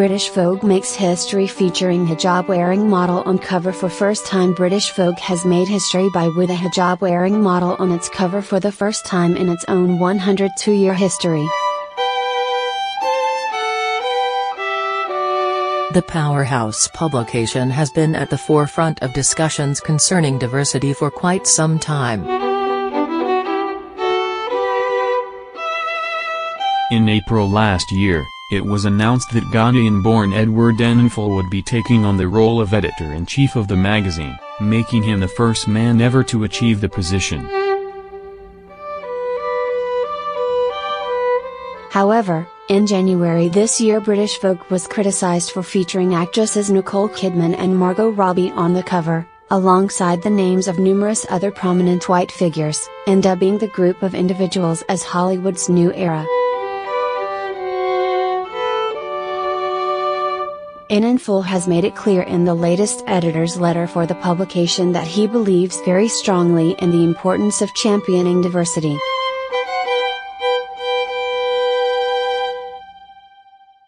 British Vogue makes history featuring hijab wearing model on cover for first time British Vogue has made history by with a hijab wearing model on its cover for the first time in its own 102 year history. The Powerhouse publication has been at the forefront of discussions concerning diversity for quite some time. In April last year, it was announced that Ghanaian-born Edward Enninful would be taking on the role of editor-in-chief of the magazine, making him the first man ever to achieve the position. However, in January this year British Vogue was criticized for featuring actresses Nicole Kidman and Margot Robbie on the cover, alongside the names of numerous other prominent white figures, and dubbing the group of individuals as Hollywood's new era. Enninful has made it clear in the latest editor's letter for the publication that he believes very strongly in the importance of championing diversity.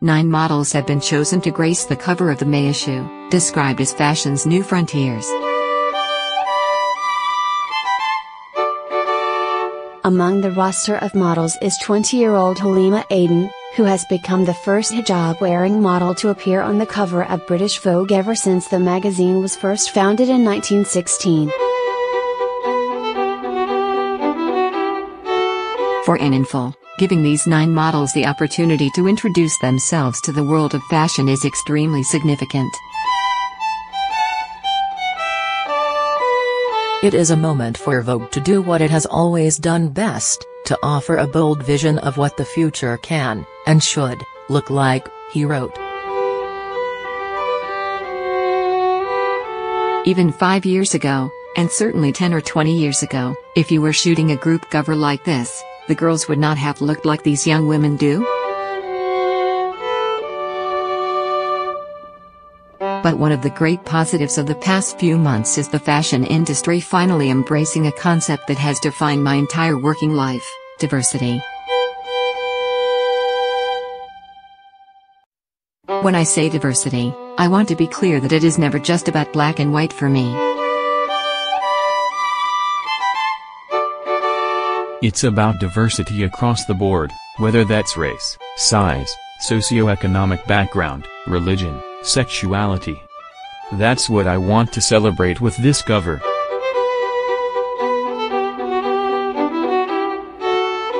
Nine models have been chosen to grace the cover of the May issue, described as fashion's new frontiers. Among the roster of models is 20-year-old Halima Aden, who has become the first hijab-wearing model to appear on the cover of British Vogue ever since the magazine was first founded in 1916. For Enninful, Giving these nine models the opportunity to introduce themselves to the world of fashion is extremely significant. It is a moment for Vogue to do what it has always done best, to offer a bold vision of what the future can, and should, look like, he wrote. Even five years ago, and certainly 10 or 20 years ago, if you were shooting a group cover like this, the girls would not have looked like these young women do? But one of the great positives of the past few months is the fashion industry finally embracing a concept that has defined my entire working life, diversity. When I say diversity, I want to be clear that it is never just about black and white for me. It's about diversity across the board, whether that's race, size, socioeconomic background, religion, sexuality. That's what I want to celebrate with this cover.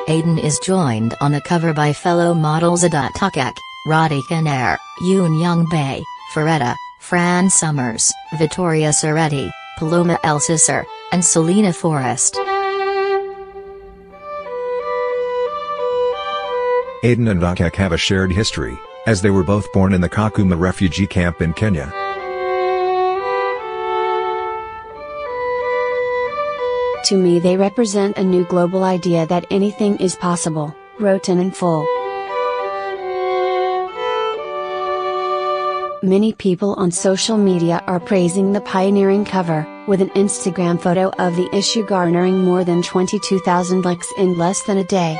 Aden is joined on the cover by fellow models Adut Akech, Radhika Nair, Yoon Young Bae, Faretta, Fran Summers, Vittoria Ceretti, Paloma Elsesser, and Selena Forrest. Aden and Akech have a shared history, as they were both born in the Kakuma refugee camp in Kenya. To me they represent a new global idea that anything is possible, wrote Enninful. Many people on social media are praising the pioneering cover, with an Instagram photo of the issue garnering more than 22,000 likes in less than a day.